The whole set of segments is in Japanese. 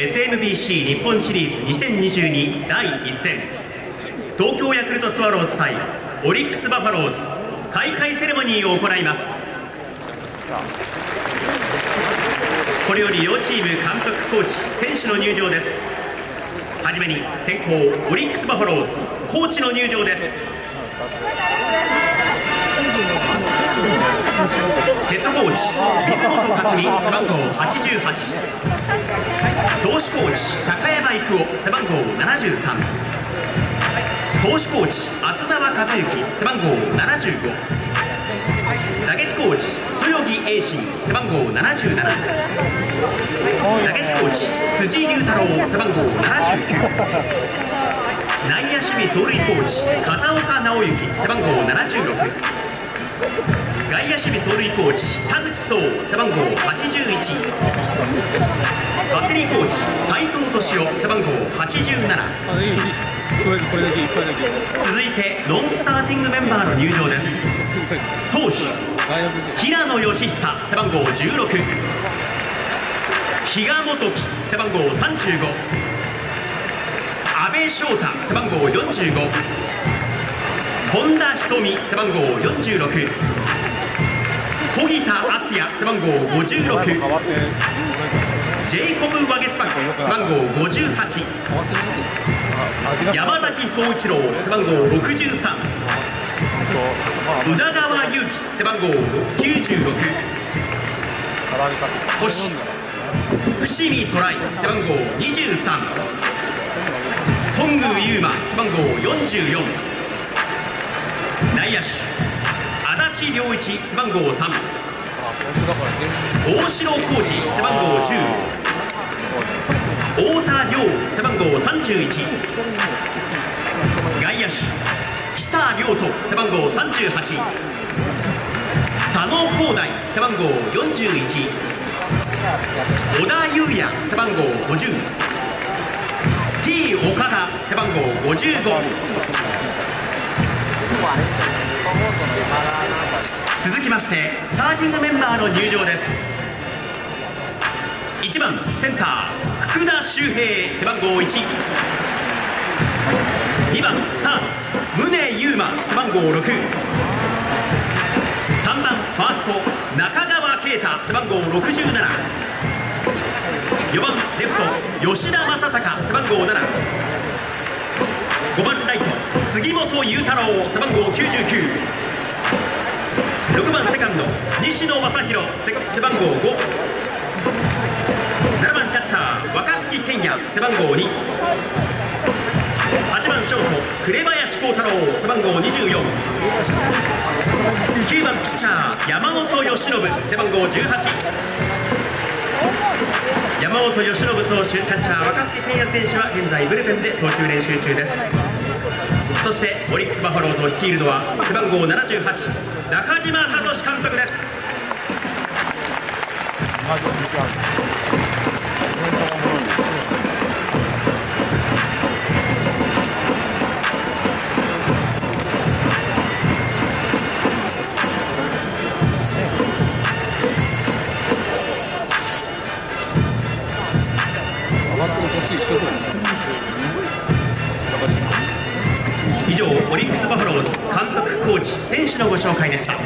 SMBC 日本シリーズ2022第1戦。東京ヤクルトスワローズ対オリックス・バファローズ。開会セレモニーを行います。これより両チーム監督コーチ選手の入場です。はじめに先行オリックス・バファローズ。コーチの入場です。ヘッドコーチ。水本克美背番号88投手コーチ高山育夫背番号73投手コーチ厚澤和之背番号75打撃コーチ豊木栄信背番号77打撃コーチ辻井龍太郎背番号79内野守備走塁コーチ片岡直之背番号76外野守備走塁コーチ田口壮背番号81バッテリーコーチ斉藤敏夫背番号87続いてノンスターティングメンバーの入場です。投手平野義久背番号16比嘉元樹背番号35阿部翔太背番号45本田瞳背番号46小木田敦也背番号56ジェイコブ・ワゲスパン背番号58山崎総一郎背番号63宇田川祐希背番号96星伏見トライ背番号23本宮優馬背番号44内野手足良一背番号3大城浩二背番号10太田亮背番号31外野手。北亮斗背番号38佐野光大背番号41小田裕也背番号50 T 岡田背番号55続きましてスターティングメンバーの入場です。1番センター福田周平背番号12番サード宗優馬背番号63番ファースト中川圭太背番号674番レフト吉田正尚背番号75番ライト杉本裕太郎背番号99 6番セカンド西野正弘背番号57番キャッチャー若槻健也背番号28番ショート紅林幸太郎背番号249番ピッチャー山本由伸背番号18山本由伸投手キャッチャー若槻健也選手は現在ブルペンで投球練習中です。そしてオリックス・バファローズを率いるのは背番号78中島聡監督です。オリックスバファローズ監督、コーチ、選手のご紹介でした。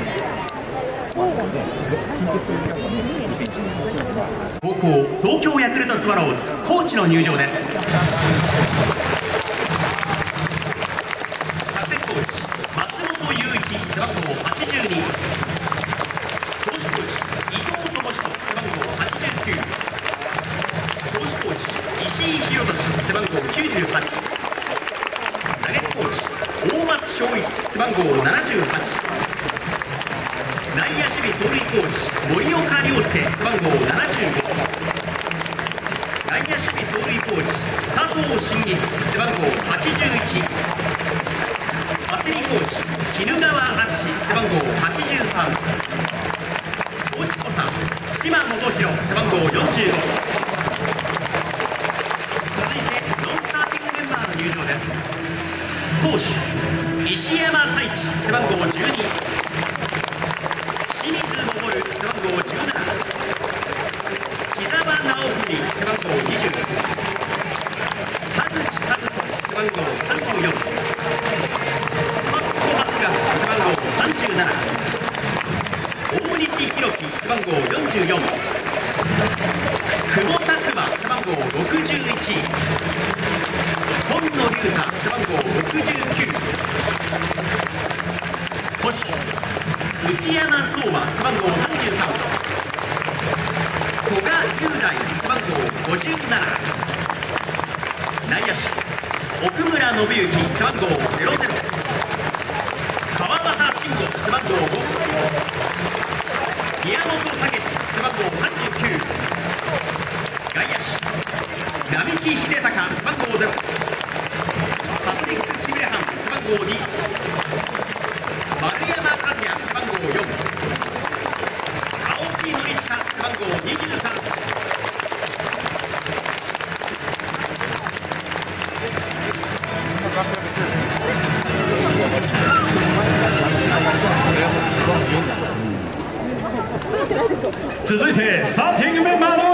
高校東京ヤクルトスワローズコーチの入場です。キャプテンコーチ松本雄一背番号82投手コーチ伊藤智人背番号89投手コーチ石井宏俊背番号98勝利。背番号78内野守備走塁コーチ森岡亮介背番号75内野守備走塁コーチ佐藤真一。背番号81バッテリーコーチ絹川敦背番号83コーチ子さん島智弘背番号45号17木澤直文背番号20田口和人背番号34小松が背番号37大西弘樹背番号44久保拓磨背番号61本野龍太背番号69星内山壮馬背番号33古賀雄大背番号57内野手奥村信之背番号00川端慎吾背番号5宮本武背番号39外野手並木秀隆背番号0続いてスターティングメンバーの